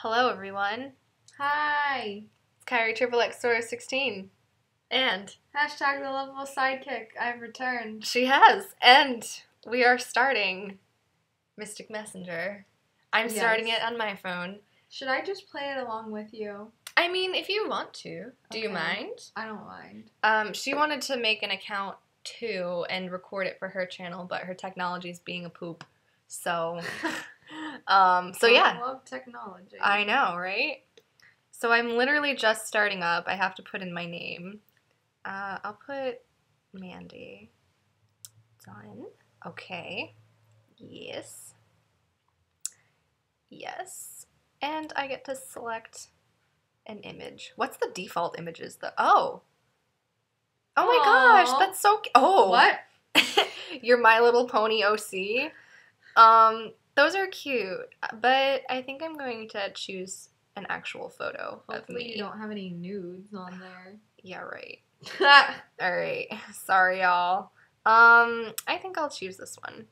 Hello, everyone. Hi. It's Kairi Triple X Sora 16. And Hashtag the lovable sidekick. I've returned. she has. And we are starting Mystic Messenger. I'm starting it on my phone. Should I just play it along with you? I mean, if you want to, do you mind? I don't mind. Um, she wanted to make an account too and record it for her channel, but her technology's being a poop. So, um, so yeah. I love technology. I know, right? So I'm literally just starting up. I have to put in my name. Uh, I'll put Mandy. Done. Okay. Yes. Yes. And I get to select an image. What's the default images? The oh. Oh my gosh, that's so. Oh, What? your My Little Pony OC. Um, those are cute, but I think I'm going to choose an actual photo of Hopefully me. you don't have any nudes on there. Yeah, right. All right. Sorry, y'all. Um, I think I'll choose this one.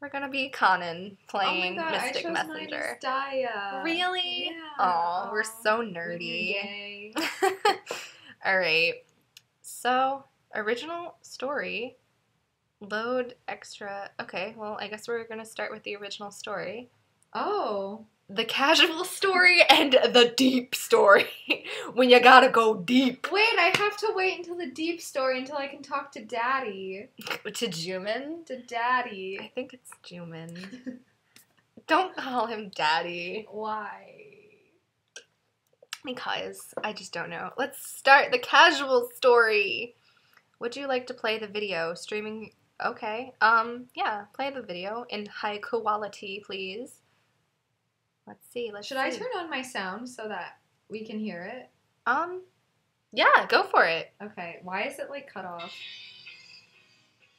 We're gonna be Conan playing oh my god, Mystic I chose Messenger. Really? Yeah. Aw, we're so nerdy. yay. All right. So, original story. Load extra. Okay, well, I guess we're going to start with the original story. Oh. The casual story and the deep story. when you gotta go deep. Wait, I have to wait until the deep story until I can talk to Daddy. To Jumin? To Daddy. I think it's Jumin. Don't call him daddy. Why? Because I just don't know. Let's start the casual story. Would you like to play the video streaming? Okay. Um. Yeah. Play the video in high quality, please. Let's see. Let's. Should I turn on my sound so that we can hear it? Um. Yeah. Go for it. Okay. Why is it like cut off?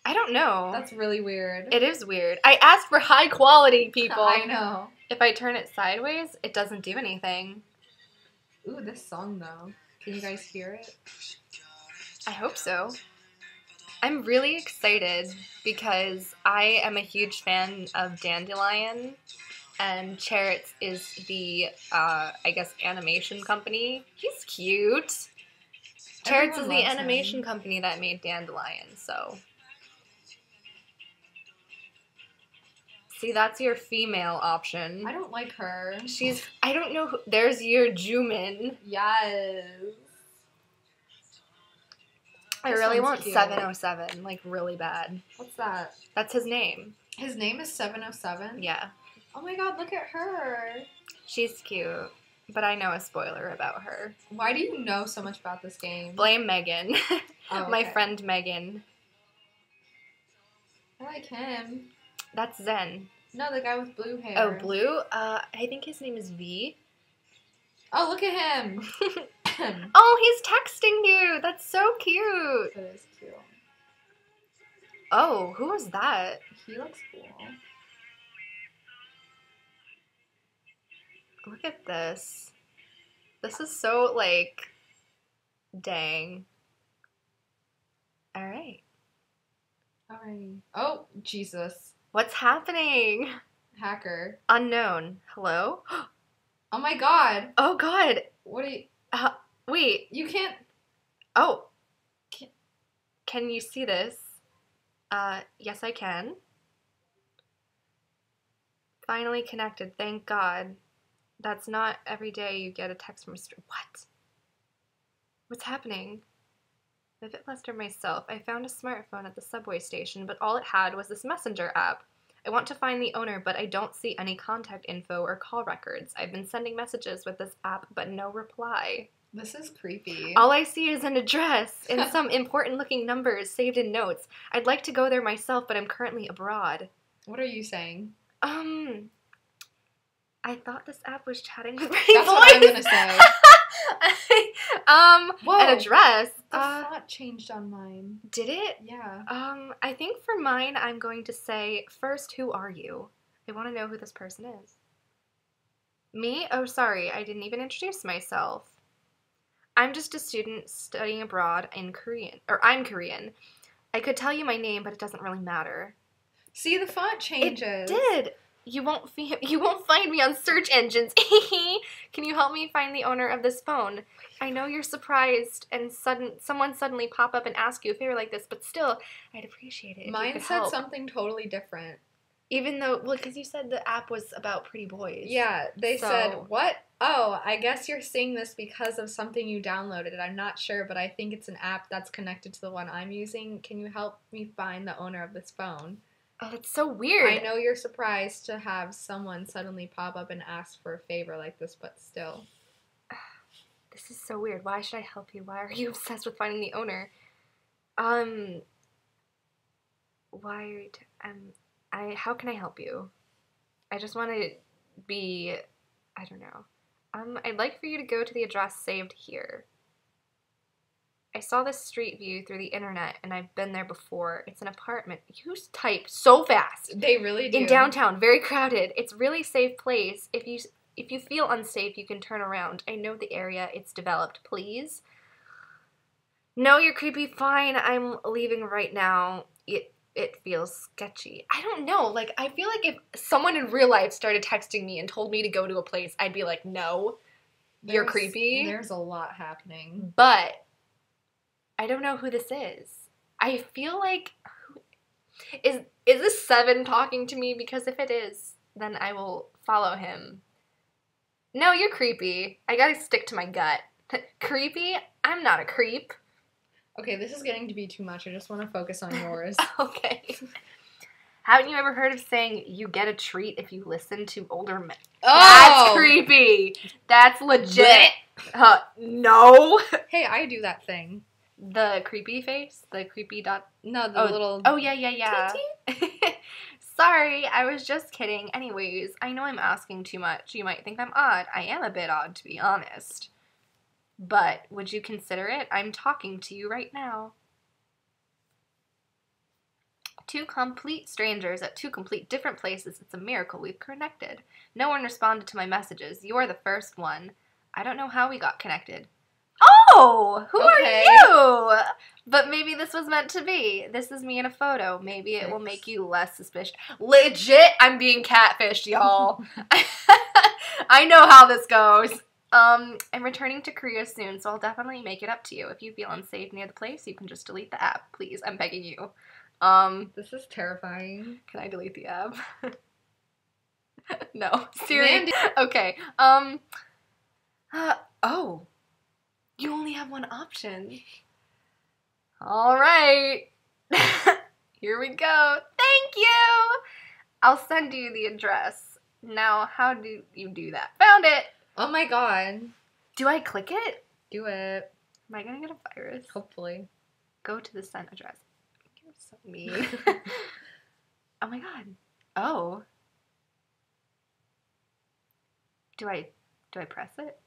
I don't know. That's really weird. it is weird. I asked for high quality, people. I know. If I turn it sideways, it doesn't do anything. Ooh, this song though. Can you guys hear it? I hope so. I'm really excited because I am a huge fan of Dandelion, and Cheritz is the, uh, I guess, animation company. He's cute. Cheritz is the loves him. animation company that made Dandelion, so. See, that's your female option. I don't like her. She's, I don't know, who, there's your Jumin. Yes. I This really want cute. 707, like, really bad. What's that? That's his name. His name is 707? Yeah. Oh my god, look at her. She's cute, but I know a spoiler about her. Why do you know so much about this game? Blame Megan. Oh, My okay. friend Megan. I like him. That's Zen. No, the guy with blue hair. Oh, Blue? Uh, I think his name is V. Oh, look at him. oh, he's texting you. That's so cute. that is cute. Oh, who is that? He looks cool. Look at this. This is so, like, dang. All right. All right. Oh, Jesus. What's happening? Hacker. Unknown. Hello? Oh my god. Oh, God. What are you. Wait. You can't. Oh. Can- Can you see this? Uh, yes, I can. Finally connected, thank God. That's not every day you get a text from a str- What? What's happening? Vivid Lester myself. I found a smartphone at the subway station, but all it had was this messenger app. I want to find the owner, but I don't see any contact info or call records. I've been sending messages with this app, but no reply. This is creepy. All I see is an address and some important looking numbers saved in notes. I'd like to go there myself, but I'm currently abroad. What are you saying? Um, I thought this app was chatting with my That's what I'm gonna say. um, Whoa. an address. The Uh, font changed on mine. did it? Yeah. Um, I think for mine, I'm going to say first, who are you? I want to know who this person is. Me? Oh, sorry, I didn't even introduce myself. I'm just a student studying abroad in Korean, or I'm Korean. I could tell you my name, but it doesn't really matter. See, the font changes. It did. You won't fi- you won't find me on search engines. Can you help me find the owner of this phone? I know you're surprised and sudden someone suddenly pop up and ask you a favor like this, but still, I'd appreciate it. if you Mine said help. something totally different. Even though, well, because you said the app was about pretty boys. Yeah, they So- said, What? Oh, I guess you're seeing this because of something you downloaded. I'm not sure, but I think it's an app that's connected to the one I'm using. Can you help me find the owner of this phone? Oh, that's so weird. I know you're surprised to have someone suddenly pop up and ask for a favor like this, but still. This is so weird. Why should I help you? Why are you obsessed with finding the owner? Um. Why are you? T- um. I. How can I help you? I just want to be. I don't know. Um. I'd like for you to go to the address saved here. I saw this street view through the internet, and I've been there before. It's an apartment. You type so fast They really do. in downtown, very crowded. It's really safe place. If you if you feel unsafe, you can turn around. I know the area. It's developed. Please. No, you're creepy. Fine. I'm leaving right now. It feels sketchy. I don't know. Like I feel like if someone in real life started texting me and told me to go to a place, I'd be like, "No, you're creepy." There's a lot happening. But I don't know who this is. I feel like is is this Seven talking to me? Because if it is, then I will follow him. No, you're creepy. I gotta stick to my gut. creepy? I'm not a creep. Okay, this is getting to be too much. I just want to focus on yours. Okay. Haven't you ever heard of saying you get a treat if you listen to older men? Oh! That's creepy. That's legit. Uh, no. Hey, I do that thing. The creepy face? The creepy dot No, the Oh, little. Oh yeah, yeah, yeah. Sorry, I was just kidding. Anyways, I know I'm asking too much. You might think I'm odd. I am a bit odd, to be honest. But would you consider it? I'm talking to you right now. Two complete strangers at two complete different places. It's a miracle we've connected. No one responded to my messages. You're the first one. I don't know how we got connected. Oh, who Okay. are you? But maybe this was meant to be. This is me in a photo. Maybe it will make you less suspicious. Legit, I'm being catfished, y'all. I know how this goes. Um, I'm returning to Korea soon, so I'll definitely make it up to you. If you feel unsafe near the place, you can just delete the app, please. I'm begging you. Um, This is terrifying. can I delete the app? no. Mandy- Okay. Um. uh, oh, you only have one option. All right. Here we go. Thank you. I'll send you the address. Now, how do you do that? Found it. Oh my god. Do I click it? Do it. Am I gonna get a virus? Hopefully. Go to the sent address. You're so mean. oh my god. Oh. Do I do I press it?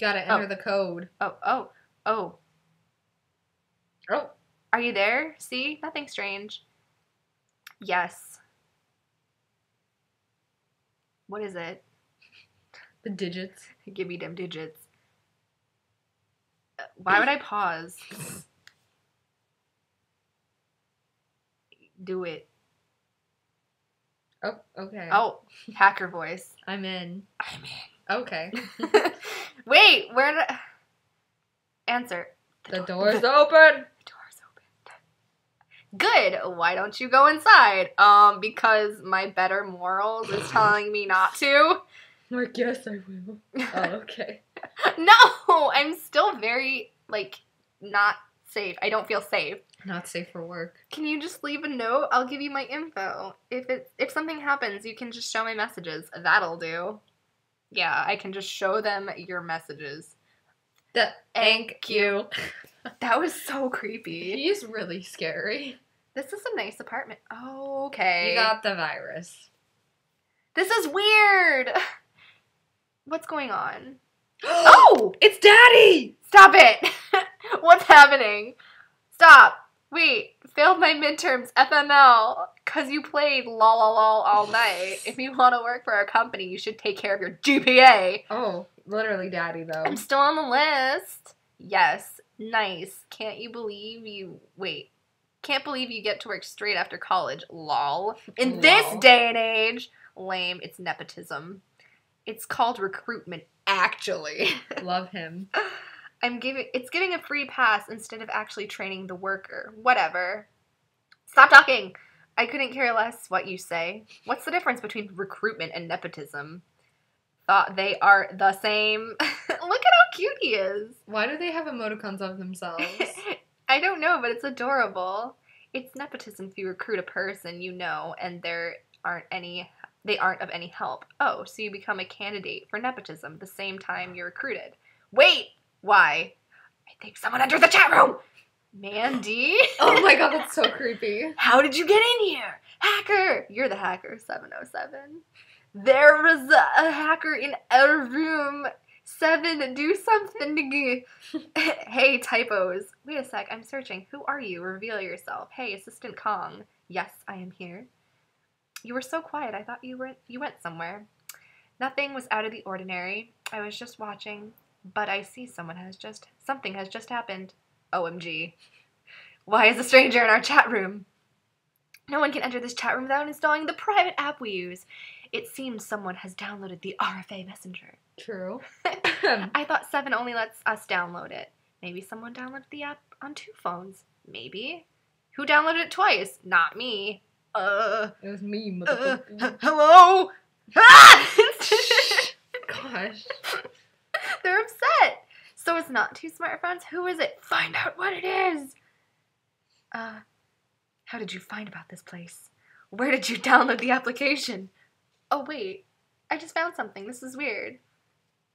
Gotta Oh. enter the code. Oh, oh, oh. Oh. Are you there? See? Nothing strange. Yes. What is it? The digits. Give me them digits. Uh, Why would I pause? Do it. Oh, okay. Oh, hacker voice. I'm in. I'm in. Okay. Wait, where did answer? The door- door's the- open. The door's open. Good. Why don't you go inside? Um, because my better morals is telling me not to. I guess I will. Oh, okay. no, I'm still very like not safe. I don't feel safe. Not safe for work. Can you just leave a note? I'll give you my info. If it if something happens, you can just show my messages. That'll do. Yeah, I can just show them your messages. The Thank you. That was so creepy. He's really scary. This is a nice apartment. Okay. You got the virus. This is weird. What's going on? oh, it's Daddy. Stop it! What's happening? Stop! Wait, failed my midterms FML because you played lol lol lol all night. If you want to work for our company, you should take care of your GPA. Oh, literally Daddy though. I'm still on the list. Yes, nice. Can't you believe you. Wait. Can't believe you get to work straight after college. Lol. In this day and age. Lame. It's nepotism. It's called recruitment, actually. Love him. I'm giving it's giving a free pass instead of actually training the worker. Whatever. Stop talking. I couldn't care less what you say. What's the difference between recruitment and nepotism? Thought they are the same. Look at how cute he is. Why do they have emoticons of themselves? I don't know, but it's adorable. It's nepotism if you recruit a person you know and there aren't any they aren't of any help. Oh, so you become a candidate for nepotism the same time you're recruited. Wait, why? I think someone entered the chat room. Mandy? oh my god, that's so creepy. How did you get in here? Hacker! You're the hacker, 707. There was a, a hacker in our room. Seven, do something. hey, typos. Wait a sec, I'm searching. Who are you? Reveal yourself. Hey, Assistant Kang. Yes, I am here. You were so quiet. I thought you were you went somewhere. Nothing was out of the ordinary. I was just watching, but I see someone has just something has just happened. OMG. Why is a stranger in our chat room? No one can enter this chat room without installing the private app we use. It seems someone has downloaded the RFA Messenger. True. I thought 7 only lets us download it. Maybe someone downloaded the app on two phones. Maybe. Who downloaded it twice? Not me. Uh. It was me, uh motherfucker. hello? Ah! Gosh. They're upset. So it's not two smartphones. Who is it? Find out what it is. Uh, how did you find about this place? Where did you download the application? Oh wait, I just found something. This is weird.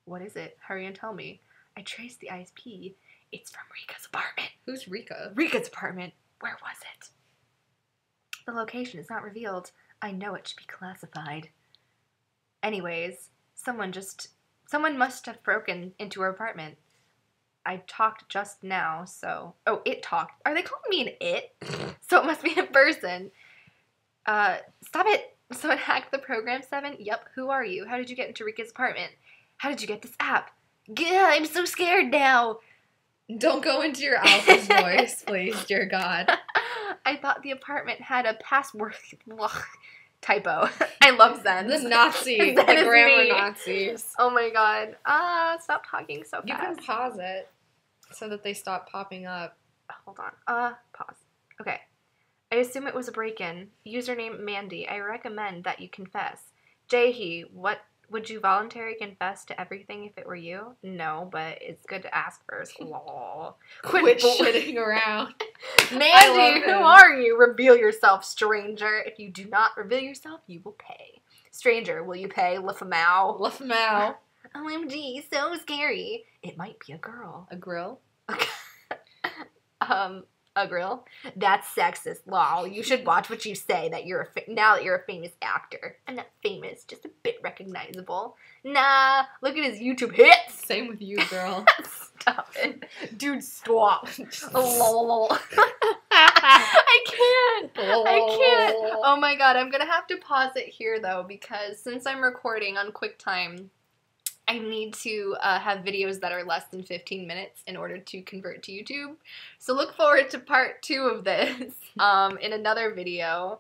What is it? Hurry and tell me. I traced the ISP. It's from Rika's apartment. Who's Rika? Rika's apartment. Where was it? The location is not revealed. I know it should be classified. Anyways, someone just. Someone must have broken into her apartment. I talked just now, so. Oh, it talked. Are they calling me an it? So it must be a person. Uh, stop it! Someone hacked the program 7? Yep, who are you? How did you get into Rika's apartment? How did you get this app? Gah, I'm so scared now! Don't go into your alpha's voice, please, dear God. I thought the apartment had a password typo. I love Zen. The Nazi, the grammar me. Nazis. Oh my god. Ah, stop talking so fast. You can pause it so that they stop popping up. Hold on. Uh, pause. Okay. I assume it was a break-in. Username Mandy. I recommend that you confess. Jaehee, what would you voluntarily confess to everything if it were you? No, but it's good to ask first. Lol. Quit bull- shitting around. Mandy, who are you? Reveal yourself, stranger. If you do not reveal yourself, you will pay. Stranger, will you pay? Lafamau. Lafmau. OMG, so scary. It might be a girl. A grill? Um, a grill. That's sexist. Lol. You should watch what you say. That you're a fa- now that you're a famous actor. I'm not famous, just a bit recognizable. Nah, look at his YouTube hits. Same with you, girl. Stop it, dude. Stop. Lol. I can't. I can't. Oh my god, I'm gonna have to pause it here though because since I'm recording on QuickTime, I need to uh, have videos that are less than 15 minutes in order to convert to YouTube. So look forward to part two of this um, in another video.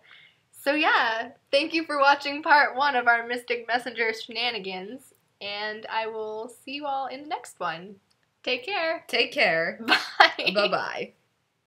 So yeah, thank you for watching part one of our Mystic Messenger shenanigans, and I will see you all in the next one. Take care. Take care. Bye. Bye bye.